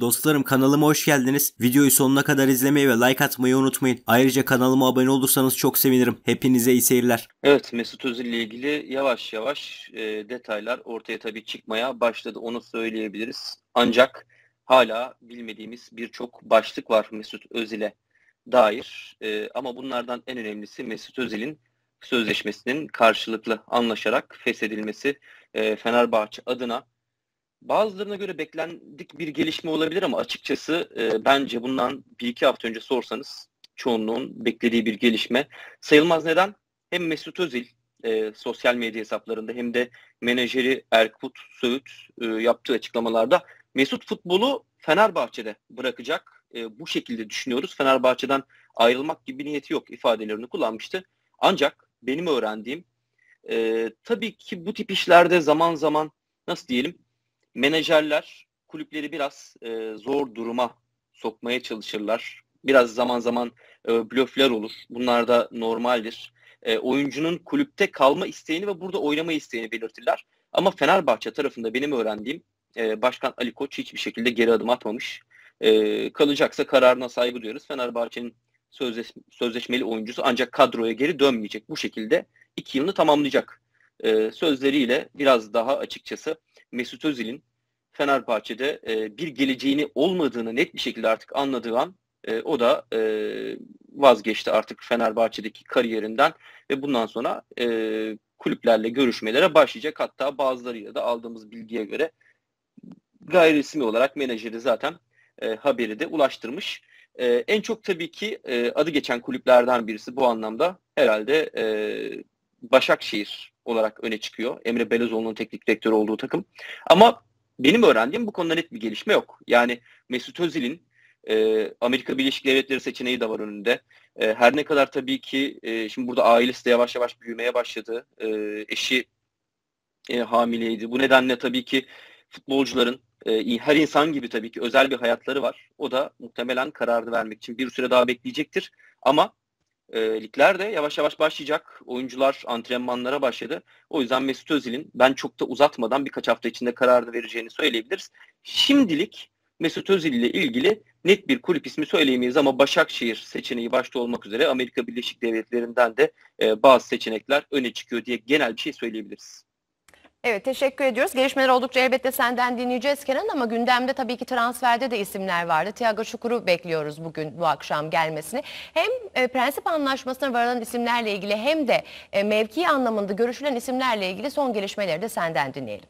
Dostlarım kanalıma hoş geldiniz. Videoyu sonuna kadar izlemeyi ve like atmayı unutmayın. Ayrıca kanalıma abone olursanız çok sevinirim. Hepinize iyi seyirler. Evet Mesut Özil ile ilgili yavaş yavaş e, detaylar ortaya tabii çıkmaya başladı. Onu söyleyebiliriz. Ancak hala bilmediğimiz birçok başlık var Mesut Özil'e dair. E, ama bunlardan en önemlisi Mesut Özil'in sözleşmesinin karşılıklı anlaşarak feshedilmesi e, Fenerbahçe adına Bazılarına göre beklendik bir gelişme olabilir ama açıkçası e, bence bundan bir iki hafta önce sorsanız çoğunluğun beklediği bir gelişme sayılmaz. Neden? Hem Mesut Özil e, sosyal medya hesaplarında hem de menajeri Erkut Söğüt e, yaptığı açıklamalarda Mesut futbolu Fenerbahçe'de bırakacak. E, bu şekilde düşünüyoruz. Fenerbahçe'den ayrılmak gibi niyeti yok ifadelerini kullanmıştı. Ancak benim öğrendiğim e, tabii ki bu tip işlerde zaman zaman nasıl diyelim menajerler kulüpleri biraz e, zor duruma sokmaya çalışırlar. Biraz zaman zaman e, blöfler olur. Bunlar da normaldir. E, oyuncunun kulüpte kalma isteğini ve burada oynama isteğini belirtirler. Ama Fenerbahçe tarafında benim öğrendiğim e, Başkan Ali Koç hiçbir şekilde geri adım atmamış. E, kalacaksa kararına saygı duyuyoruz. Fenerbahçe'nin sözleş, sözleşmeli oyuncusu ancak kadroya geri dönmeyecek. Bu şekilde iki yılını tamamlayacak. E, sözleriyle biraz daha açıkçası Mesut Özil'in Fenerbahçe'de e, bir geleceğini olmadığını net bir şekilde artık anladığı an e, o da e, vazgeçti artık Fenerbahçe'deki kariyerinden ve bundan sonra e, kulüplerle görüşmelere başlayacak. Hatta bazılarıyla da aldığımız bilgiye göre gayri resmi olarak menajeri zaten e, haberi de ulaştırmış. E, en çok tabii ki e, adı geçen kulüplerden birisi bu anlamda herhalde e, Başakşehir olarak öne çıkıyor. Emre Belezoğlu'nun teknik direktörü olduğu takım. Ama benim öğrendiğim bu konuda net bir gelişme yok. Yani Mesut Özil'in e, Amerika Birleşik Devletleri seçeneği de var önünde. E, her ne kadar tabii ki e, şimdi burada ailesi de yavaş yavaş büyümeye başladı. E, eşi e, hamileydi. Bu nedenle tabii ki futbolcuların e, her insan gibi tabii ki özel bir hayatları var. O da muhtemelen kararını vermek için bir süre daha bekleyecektir. Ama e, ligler de yavaş yavaş başlayacak. Oyuncular antrenmanlara başladı. O yüzden Mesut Özil'in ben çok da uzatmadan birkaç hafta içinde kararını vereceğini söyleyebiliriz. Şimdilik Mesut Özil ile ilgili net bir kulüp ismi söyleyemeyiz ama Başakşehir seçeneği başta olmak üzere Amerika Birleşik Devletleri'nden de e, bazı seçenekler öne çıkıyor diye genel bir şey söyleyebiliriz. Evet teşekkür ediyoruz. Gelişmeler oldukça elbette senden dinleyeceğiz Kenan ama gündemde tabii ki transferde de isimler vardı. Tiago Şukur'u bekliyoruz bugün bu akşam gelmesini. Hem e, prensip anlaşmasına varılan isimlerle ilgili hem de e, mevki anlamında görüşülen isimlerle ilgili son gelişmeleri de senden dinleyelim.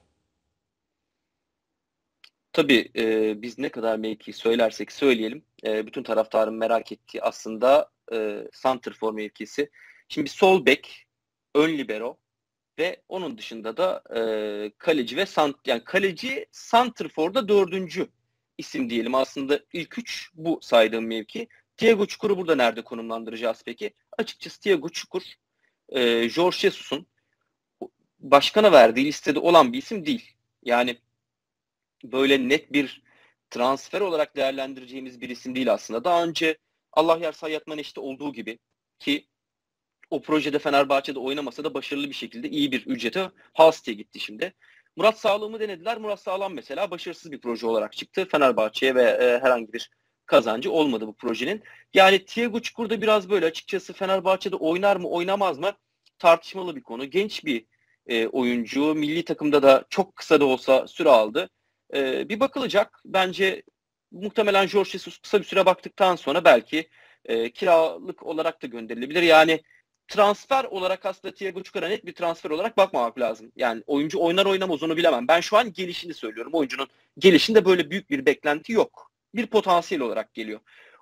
Tabii e, biz ne kadar mevki söylersek söyleyelim e, bütün taraftarın merak ettiği aslında e, Santrfor mevkisi. Şimdi sol bek, ön libero, ve onun dışında da e, kaleci ve sant yani kaleci Santrfor'da dördüncü isim diyelim. Aslında ilk üç bu saydığım mevki. Thiago Çukur'u burada nerede konumlandıracağız peki? Açıkçası Thiago Çukur e, George Jesus'un başkana verdiği listede olan bir isim değil. Yani böyle net bir transfer olarak değerlendireceğimiz bir isim değil aslında. Daha önce Allah yer Sayyatman işte olduğu gibi ki o projede Fenerbahçe'de oynamasa da başarılı bir şekilde iyi bir ücrete Halstead'e gitti şimdi. Murat Sağlam'ı denediler. Murat Sağlam mesela başarısız bir proje olarak çıktı. Fenerbahçe'ye ve e, herhangi bir kazancı olmadı bu projenin. Yani Thiago Çukur'da biraz böyle açıkçası Fenerbahçe'de oynar mı oynamaz mı tartışmalı bir konu. Genç bir e, oyuncu. Milli takımda da çok kısa da olsa süre aldı. E, bir bakılacak. Bence muhtemelen Jorge Jesus kısa bir süre baktıktan sonra belki e, kiralık olarak da gönderilebilir. Yani transfer olarak aslında Thiago Çukur'a net bir transfer olarak bakmamak lazım. Yani oyuncu oynar oynamaz onu bilemem. Ben şu an gelişini söylüyorum. Oyuncunun gelişinde böyle büyük bir beklenti yok. Bir potansiyel olarak geliyor.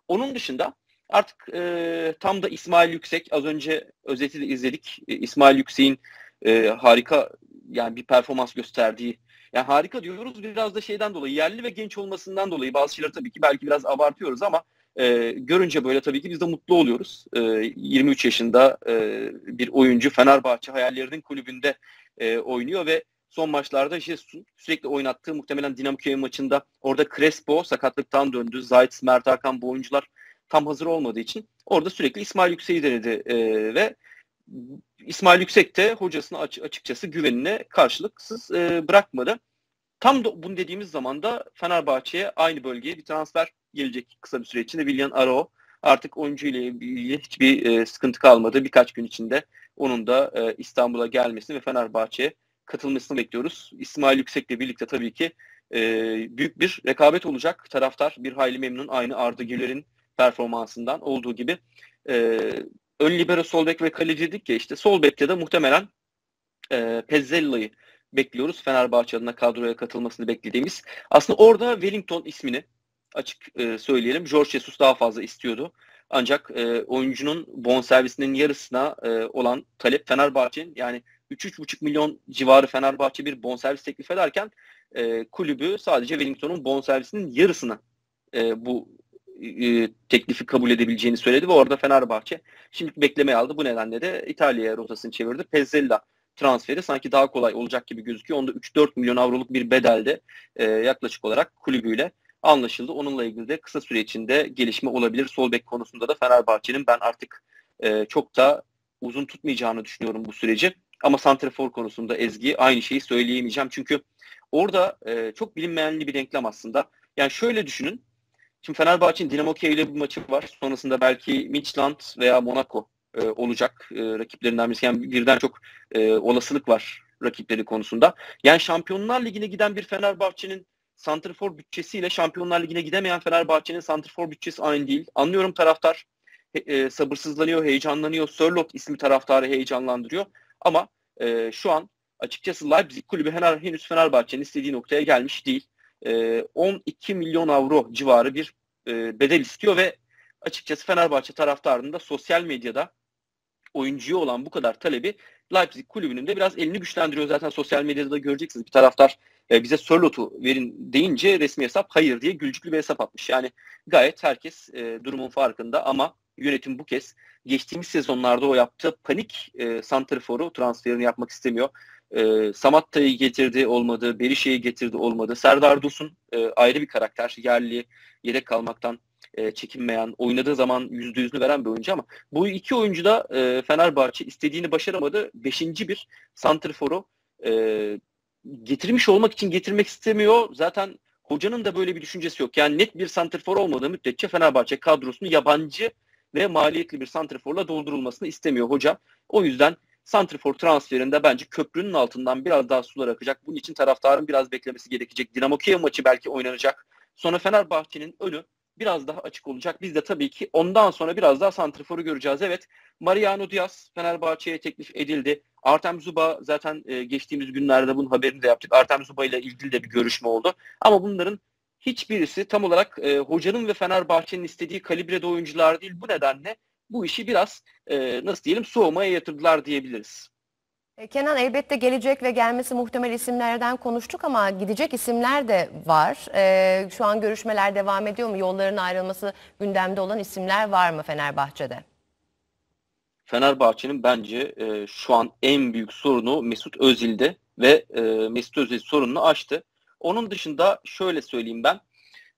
Onun dışında artık e, tam da İsmail Yüksek az önce özeti de izledik. E, İsmail Yüksek'in e, harika yani bir performans gösterdiği yani harika diyoruz biraz da şeyden dolayı yerli ve genç olmasından dolayı bazı şeyler tabii ki belki biraz abartıyoruz ama e, görünce böyle tabii ki biz de mutlu oluyoruz. E, 23 yaşında e, bir oyuncu Fenerbahçe hayallerinin kulübünde e, oynuyor ve son maçlarda Jesus'un sürekli oynattığı muhtemelen Dinamo Kiev maçında orada Crespo sakatlıktan döndü. Zayt, Mert Hakan bu oyuncular tam hazır olmadığı için orada sürekli İsmail Yüksek'i denedi e, ve İsmail Yüksek de hocasına açıkçası güvenine karşılıksız e, bırakmadı. Tam da bunu dediğimiz zaman da Fenerbahçe'ye aynı bölgeye bir transfer gelecek kısa bir süre içinde. William Aro artık oyuncu ile ilgili hiçbir e, sıkıntı kalmadı. Birkaç gün içinde onun da e, İstanbul'a gelmesini ve Fenerbahçe'ye katılmasını bekliyoruz. İsmail Yüksek'le birlikte tabii ki e, büyük bir rekabet olacak. Taraftar bir hayli memnun aynı Arda Güler'in performansından olduğu gibi. E, ön libero, sol bek ve kaleci dedik ya işte sol bekte de muhtemelen e, Pezzella'yı bekliyoruz. Fenerbahçe adına kadroya katılmasını beklediğimiz. Aslında orada Wellington ismini açık e, söyleyelim. George Jesus daha fazla istiyordu. Ancak e, oyuncunun bonservisinin yarısına e, olan talep Fenerbahçe'nin yani 3-3,5 milyon civarı Fenerbahçe bir bonservis teklif ederken e, kulübü sadece Wellington'un bonservisinin yarısına e, bu e, teklifi kabul edebileceğini söyledi ve orada Fenerbahçe şimdi beklemeye aldı. Bu nedenle de İtalya'ya rotasını çevirdi. Pezzella transferi sanki daha kolay olacak gibi gözüküyor. Onda 3-4 milyon avroluk bir bedelde e, yaklaşık olarak kulübüyle anlaşıldı. Onunla ilgili de kısa süre içinde gelişme olabilir. Sol bek konusunda da Fenerbahçe'nin ben artık e, çok da uzun tutmayacağını düşünüyorum bu süreci. Ama Santrafor konusunda Ezgi aynı şeyi söyleyemeyeceğim. Çünkü orada e, çok bilinmeyenli bir denklem aslında. Yani şöyle düşünün. Şimdi Fenerbahçe'nin Dinamo Kiev ile bir maçı var. Sonrasında belki Midtjylland veya Monaco e, olacak e, rakiplerinden birisi. Yani birden çok e, olasılık var rakipleri konusunda. Yani Şampiyonlar Ligi'ne giden bir Fenerbahçe'nin santrfor bütçesiyle Şampiyonlar Ligi'ne gidemeyen Fenerbahçe'nin santrfor bütçesi aynı değil. Anlıyorum taraftar e, sabırsızlanıyor, heyecanlanıyor. Sörlot ismi taraftarı heyecanlandırıyor. Ama e, şu an açıkçası Leipzig kulübü henüz Fenerbahçe'nin istediği noktaya gelmiş değil. E, 12 milyon avro civarı bir e, bedel istiyor ve açıkçası Fenerbahçe taraftarının da sosyal medyada oyuncuya olan bu kadar talebi Leipzig kulübünün de biraz elini güçlendiriyor. Zaten sosyal medyada da göreceksiniz bir taraftar e, bize Sörlot'u verin deyince resmi hesap hayır diye gülcüklü bir hesap atmış. Yani gayet herkes e, durumun farkında ama yönetim bu kez geçtiğimiz sezonlarda o yaptığı panik e, santriforu transferini yapmak istemiyor. E, Samatta'yı getirdi olmadı, Berişe'yi getirdi olmadı. Serdar Dursun e, ayrı bir karakter. Yerli, yedek kalmaktan e, çekinmeyen, oynadığı zaman yüzde yüzünü veren bir oyuncu ama bu iki oyuncu da e, Fenerbahçe istediğini başaramadı. Beşinci bir santriforu e, getirmiş olmak için getirmek istemiyor. Zaten hocanın da böyle bir düşüncesi yok. Yani net bir santrifor olmadığı müddetçe Fenerbahçe kadrosunu yabancı ve maliyetli bir santriforla doldurulmasını istemiyor hoca. O yüzden santrifor transferinde bence köprünün altından biraz daha sular akacak. Bunun için taraftarın biraz beklemesi gerekecek. Dinamo Kiev maçı belki oynanacak. Sonra Fenerbahçe'nin önü biraz daha açık olacak. Biz de tabii ki ondan sonra biraz daha santriforu göreceğiz. Evet Mariano Diaz Fenerbahçe'ye teklif edildi. Artem Zuba zaten e, geçtiğimiz günlerde bunun haberini de yaptık. Artem Zuba ile ilgili de bir görüşme oldu. Ama bunların hiçbirisi tam olarak e, hocanın ve Fenerbahçe'nin istediği kalibrede oyuncular değil. Bu nedenle bu işi biraz e, nasıl diyelim soğumaya yatırdılar diyebiliriz. E, Kenan elbette gelecek ve gelmesi muhtemel isimlerden konuştuk ama gidecek isimler de var. Ee, şu an görüşmeler devam ediyor mu? Yolların ayrılması gündemde olan isimler var mı Fenerbahçe'de? Fenerbahçe'nin bence e, şu an en büyük sorunu Mesut Özil'de ve e, Mesut Özil sorununu aştı. Onun dışında şöyle söyleyeyim ben.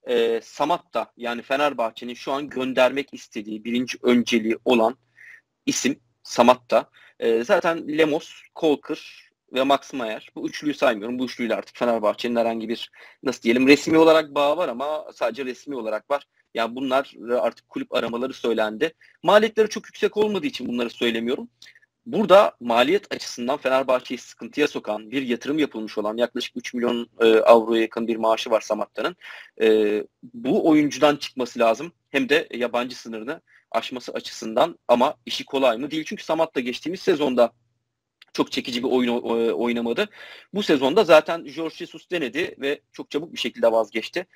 E, Samatta yani Fenerbahçe'nin şu an göndermek istediği birinci önceliği olan isim Samatta. E, zaten Lemos, Kolkır ve Max Mayer. Bu üçlüyü saymıyorum. Bu üçlüyle artık Fenerbahçe'nin herhangi bir nasıl diyelim resmi olarak bağı var ama sadece resmi olarak var. Yani bunlar artık kulüp aramaları söylendi. Maliyetleri çok yüksek olmadığı için bunları söylemiyorum. Burada maliyet açısından Fenerbahçe'yi sıkıntıya sokan bir yatırım yapılmış olan yaklaşık 3 milyon e, avroya yakın bir maaşı var Samatta'nın. E, bu oyuncudan çıkması lazım. Hem de yabancı sınırını aşması açısından ama işi kolay mı değil. Çünkü Samatta geçtiğimiz sezonda çok çekici bir oyun oynamadı. Bu sezonda zaten George Jesus denedi ve çok çabuk bir şekilde vazgeçti.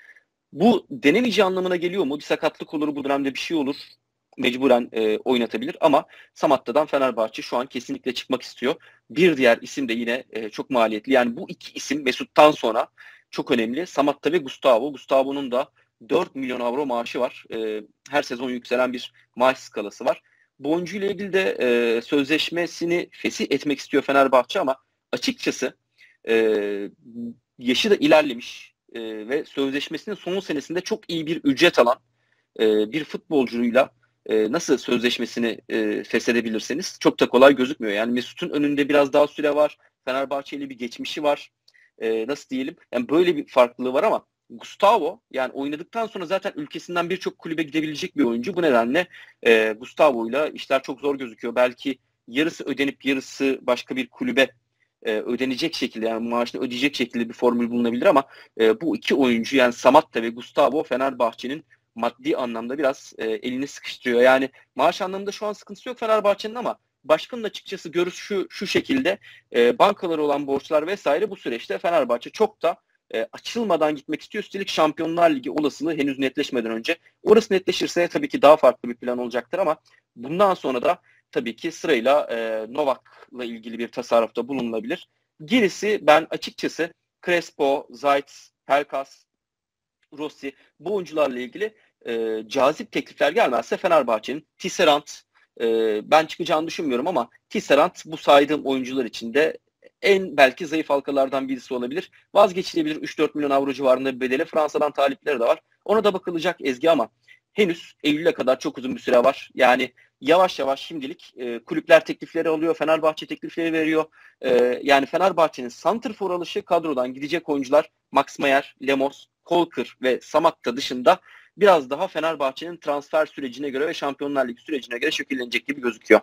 Bu denemeyeceği anlamına geliyor mu? Bir sakatlık olur, bu dönemde bir şey olur. Mecburen e, oynatabilir ama Samatta'dan Fenerbahçe şu an kesinlikle çıkmak istiyor. Bir diğer isim de yine e, çok maliyetli. Yani bu iki isim Mesut'tan sonra çok önemli. Samatta ve Gustavo. Gustavo'nun da 4 milyon avro maaşı var. E, her sezon yükselen bir maaş skalası var. Bu oyuncu ile ilgili de e, sözleşmesini fesih etmek istiyor Fenerbahçe ama açıkçası e, yaşı da ilerlemiş e, ve sözleşmesinin son senesinde çok iyi bir ücret alan e, bir futbolcuyla e, nasıl sözleşmesini e, feshedebilirseniz çok da kolay gözükmüyor. Yani Mesut'un önünde biraz daha süre var. Fenerbahçe ile bir geçmişi var. e, nasıl diyelim yani böyle bir farklılığı var ama Gustavo yani oynadıktan sonra zaten ülkesinden birçok kulübe gidebilecek bir oyuncu. Bu nedenle e, Gustavo ile işler çok zor gözüküyor. Belki yarısı ödenip yarısı başka bir kulübe e, ödenecek şekilde yani maaşını ödeyecek şekilde bir formül bulunabilir ama e, bu iki oyuncu yani Samatta ve Gustavo Fenerbahçe'nin maddi anlamda biraz e, elini sıkıştırıyor. Yani maaş anlamında şu an sıkıntısı yok Fenerbahçe'nin ama başkanın açıkçası görüşü şu şekilde e, bankaları olan borçlar vesaire bu süreçte Fenerbahçe çok da e, açılmadan gitmek istiyor. Üstelik Şampiyonlar Ligi olasılığı henüz netleşmeden önce. Orası netleşirse tabii ki daha farklı bir plan olacaktır ama bundan sonra da tabii ki sırayla e, Novak'la ilgili bir tasarrufta bulunulabilir. Gerisi ben açıkçası Crespo, Zayt, Pelkas, Rossi bu oyuncularla ilgili e, cazip teklifler gelmezse Fenerbahçe'nin Tisserand e, ben çıkacağını düşünmüyorum ama Tisserand bu saydığım oyuncular içinde en belki zayıf halkalardan birisi olabilir. Vazgeçilebilir 3-4 milyon avro civarında bir bedeli. Fransa'dan talipleri de var. Ona da bakılacak Ezgi ama henüz Eylül'e kadar çok uzun bir süre var. Yani yavaş yavaş şimdilik e, kulüpler teklifleri alıyor. Fenerbahçe teklifleri veriyor. E, yani Fenerbahçe'nin santrfor alışı kadrodan gidecek oyuncular Max Meyer, Lemos, Kolkır ve Samatta dışında biraz daha Fenerbahçe'nin transfer sürecine göre ve Şampiyonlar Ligi sürecine göre şekillenecek gibi gözüküyor.